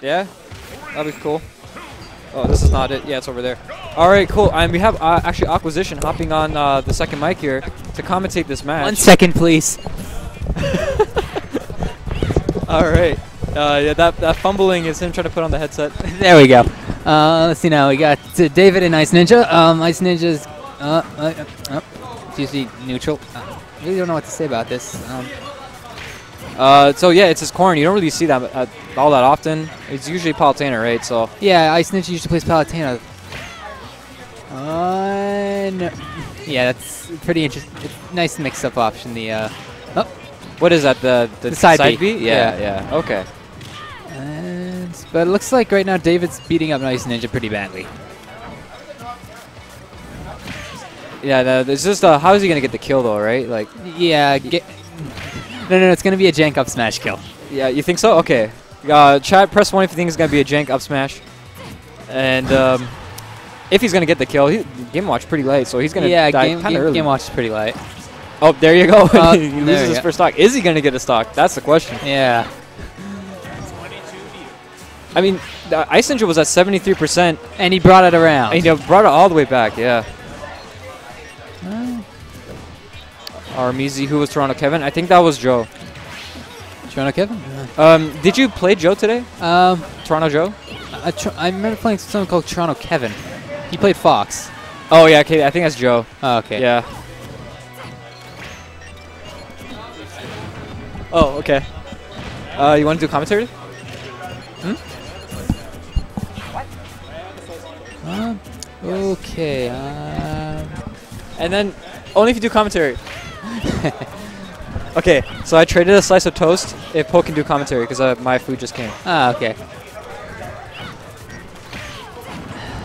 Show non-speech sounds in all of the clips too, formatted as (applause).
Yeah, that'd be cool. Oh, this is not it. Yeah, it's over there. All right, cool. And we have uh, actually Acquisition hopping on uh, the second mic here to commentate this match. One second, please. (laughs) All right. Uh, yeah, that, that fumbling is him trying to put on the headset. (laughs) there we go. Uh, let's see now. We got David and Ice Ninja. Um, Ice Ninja's uh, uh, uh, usually neutral. Uh, I really don't know what to say about this. Um, Uh, so yeah, it's his Corrin. You don't really see that uh, all that often. It's usually Palutena, right? So yeah, Ice Ninja usually plays Palutena. Uh, no. Yeah, that's pretty interesting. Nice mix-up option. The uh, oh, what is that? The the, The side B? B. Yeah, Yeah. yeah. Okay. and, but it looks like right now David's beating up Ice Ninja pretty badly. Yeah, no, it's just uh, how is he gonna get the kill though, right? Like, Yeah, get, no, no, no, it's gonna be a jank up smash kill. yeah, you think so? Okay. Uh, chat, press one if you think it's gonna be a jank up smash, and um, if he's gonna get the kill, he game watch pretty late, so he's gonna yeah, die kind of early. game watch is pretty light. Oh, there you go. Uh, (laughs) he loses his first stock. Is he gonna get a stock? That's the question. Yeah. I mean, uh, Ice Ninja was at 73%, And he brought it around. and he brought it all the way back. Yeah. Armizi, who was Toronto Kevin? I think that was Joe. Toronto Kevin? Um, did you play Joe today? Um, Toronto Joe? I, tr- I remember playing someone called Toronto Kevin. He played Fox. Oh yeah, okay. I think that's Joe. Oh, okay. Yeah. Oh, okay. Uh, you want to do commentary? Um, okay. Um, And then only if you do commentary. (laughs) okay, so I traded a slice of toast if Poe can do commentary because uh, my food just came. ah, okay.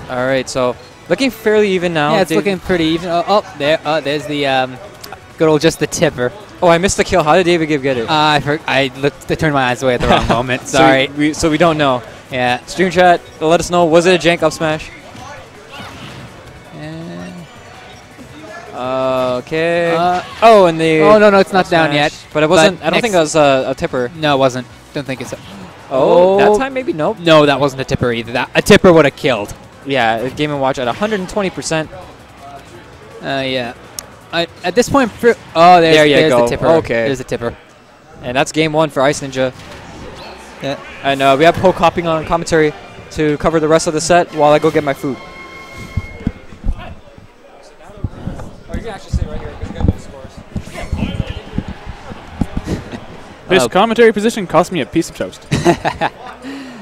All right, so looking fairly even now. yeah, it's Dave- looking pretty even. Oh, oh there. Oh, there's the um, good old just the tipper. Oh, I missed the kill. How did David Give get it? Uh, I for- I looked. I turned my eyes away at the wrong (laughs) moment. So Sorry. we, we- so we don't know. yeah. Stream chat, let us know. Was it a jank up smash? Okay. Uh, oh, and the. oh no, no, it's not up down yet. But it wasn't. But I don't think it next- was a, a tipper. No, it wasn't. Don't think it's. A, Oh, Oh. that time maybe nope. no, that wasn't a tipper either. That a tipper would have killed. Yeah, Game and Watch at 120%. Uh, yeah. I, at this point, oh, there's, There you there's go. the tipper. Okay. There's a tipper. And that's game one for Ice Ninja. Yeah. And uh, we have Poke hopping on commentary to cover the rest of the set while I go get my food. Or you can actually sit right here because you got the scores. (laughs) This Oh. commentary position cost me a piece of toast. Uh,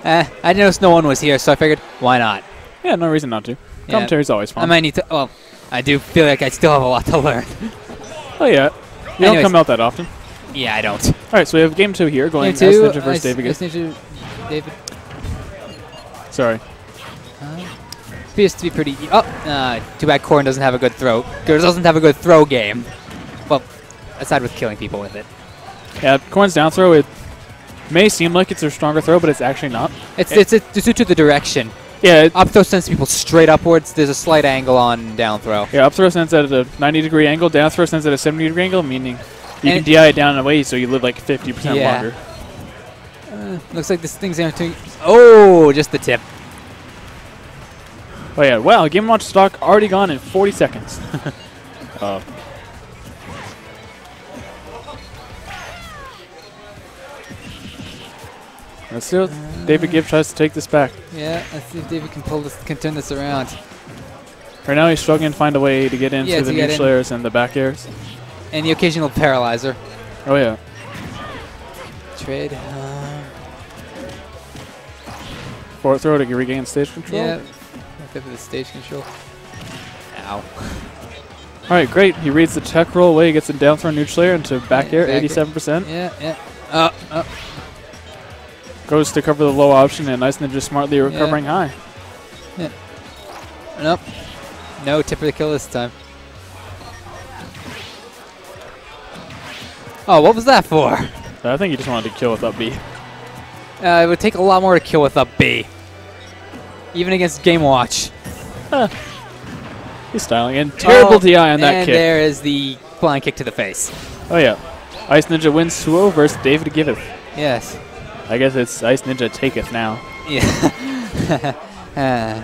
(laughs) I noticed no one was here, so I figured, why not? yeah, no reason not to. Yeah. Commentary's always fun. I might need to. Well, I do feel like I still have a lot to learn. oh yeah, you Anyways. don't come out that often. yeah, I don't. All right, so we have game two here, going Game Ice two, Ninja versus Ice- David. Ice Ninja, David. Sorry. Appears to be pretty. Oh, uh, too bad Corrin doesn't have a good throw. Doesn't have a good throw game. Well, aside with killing people with it. Yeah, Corrin's down throw. It may seem like it's a stronger throw, but it's actually not. It's It- it's, it's due to the direction. Yeah, it, Up throw sends people straight upwards. There's a slight angle on down throw. yeah. Up throw sends at a 90 degree angle. Down throw sends at a 70 degree angle, meaning you And- can DI it down and away, so you live like 50% Yeah. longer. Uh, looks like this thing's going to. Oh, just the tip. Oh yeah, wow. Game Watch stock already gone in 40 seconds. (laughs) uh, Let's see what David Give tries to take this back. Yeah, let's see if David can pull this, can turn this around. Right now he's struggling to find a way to get into Yeah, the neutral airs and the back airs. And the occasional paralyzer. Oh yeah. Trade. Uh, Forward throw to regain stage control. yeah. Look at the stage control. Ow. Alright, great. He reads the tech roll away, gets a down throw neutral air into back Yeah, air, back 87%. Yeah, yeah. Uh, uh, Goes to cover the low option and Ice Ninja smartly recovering high. Yeah. nope. No tip for the kill this time. Oh, what was that for? I think he just wanted to kill with up B. Uh, it would take a lot more to kill with up B. Even against Game Watch. He's styling. in. terrible Oh, DI on that and kick. there is the flying kick to the face. Oh yeah. Ice Ninja wins 2-0 versus David Giveth. Yes. I guess it's Ice Ninja taketh now. Yeah. (laughs) uh,